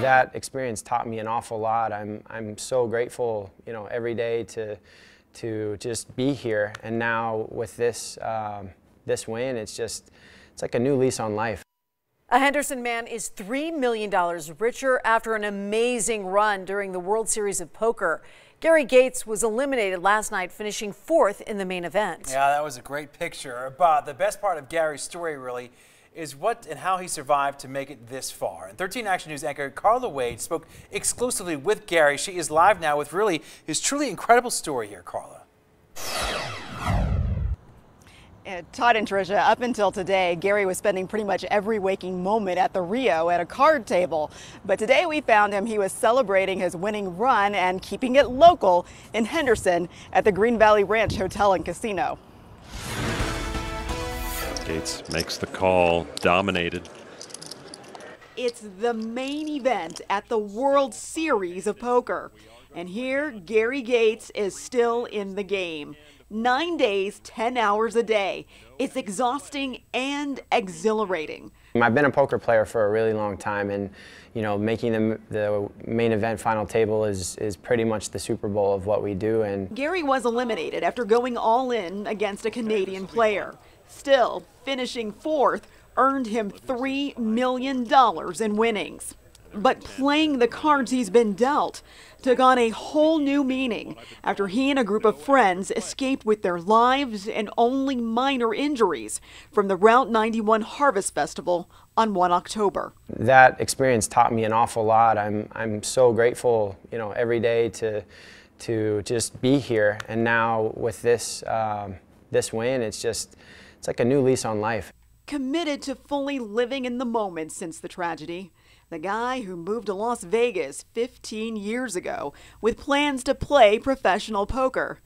that experience taught me an awful lot. I'm, I'm so grateful, you know, every day to, to just be here. And now with this, um, this win, it's just, it's like a new lease on life. A Henderson man is $3 million richer after an amazing run during the World Series of Poker. Garry Gates was eliminated last night, finishing fourth in the main event. Yeah, that was a great picture. But the best part of Garry's story, really, is what and how he survived to make it this far. And 13 Action News anchor Carla Wade spoke exclusively with Garry. She is live now with really his truly incredible story here, Carla. Uh, Todd and Tricia, up until today, Garry was spending pretty much every waking moment at the Rio at a card table. But today we found him, he was celebrating his winning run and keeping it local in Henderson at the Green Valley Ranch Hotel and Casino. Gates makes the call, dominated. It's the main event at the World Series of Poker. And here, Garry Gates is still in the game. Nine days, 10 hours a day. It's exhausting and exhilarating. I've been a poker player for a really long time, and you know, making the, the main event final table is, is pretty much the Super Bowl of what we do. And Garry was eliminated after going all in against a Canadian player. Still, finishing fourth earned him $3 million in winnings. But playing the cards he's been dealt took on a whole new meaning after he and a group of friends escaped with their lives and only minor injuries from the Route 91 Harvest Festival on 1 October. That experience taught me an awful lot. I'm, I'm so grateful, you know, every day to, to just be here. And now with this, um, this win, it's just, it's like a new lease on life. Committed to fully living in the moment since the tragedy, the guy who moved to Las Vegas 15 years ago with plans to play professional poker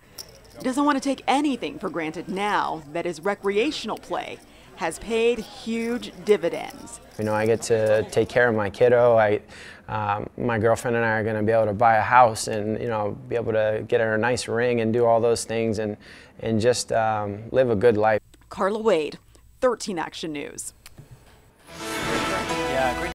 doesn't want to take anything for granted now that his recreational play has paid huge dividends. You know, I get to take care of my kiddo. I, um, my girlfriend and I are going to be able to buy a house and you know be able to get her a nice ring and do all those things and and just um, live a good life. Carla Wade, 13 Action News. Yeah, great.